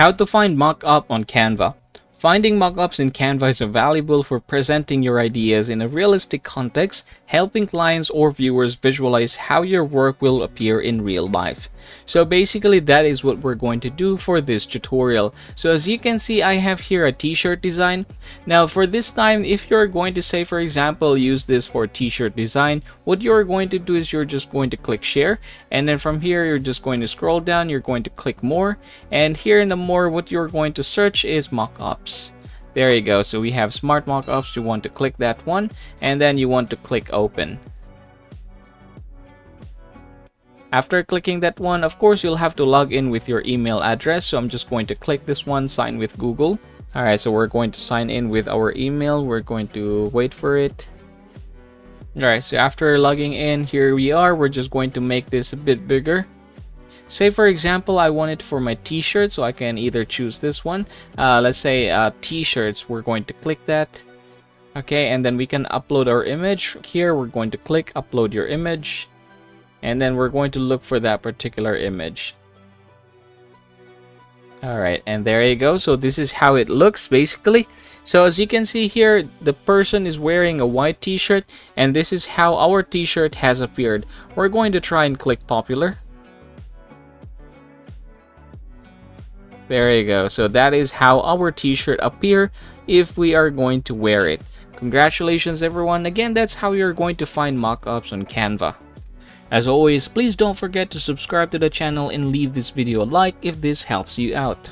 How to find mock-up on Canva. Finding mockups in Canva is valuable for presenting your ideas in a realistic context, helping clients or viewers visualize how your work will appear in real life. So basically that is what we're going to do for this tutorial. So as you can see I have here a t-shirt design. Now for this time if you're going to say for example use this for t-shirt design, what you're going to do is you're just going to click share and then from here you're just going to scroll down, you're going to click more and here in the more what you're going to search is mockups. There you go. So we have smart mockups. You want to click that one and then you want to click open. After clicking that one, of course, you'll have to log in with your email address. So I'm just going to click this one, sign with Google. All right, so we're going to sign in with our email. We're going to wait for it. All right, so after logging in, here we are. We're just going to make this a bit bigger. Say for example, I want it for my t-shirt, so I can either choose this one. Uh, let's say uh, t-shirts, we're going to click that. Okay, and then we can upload our image. Here, we're going to click upload your image. And then we're going to look for that particular image. Alright, and there you go. So this is how it looks basically. So as you can see here, the person is wearing a white t-shirt and this is how our t-shirt has appeared. We're going to try and click popular. There you go. So that is how our t-shirt appear if we are going to wear it. Congratulations everyone. Again, that's how you're going to find mock-ups on Canva. As always, please don't forget to subscribe to the channel and leave this video a like if this helps you out.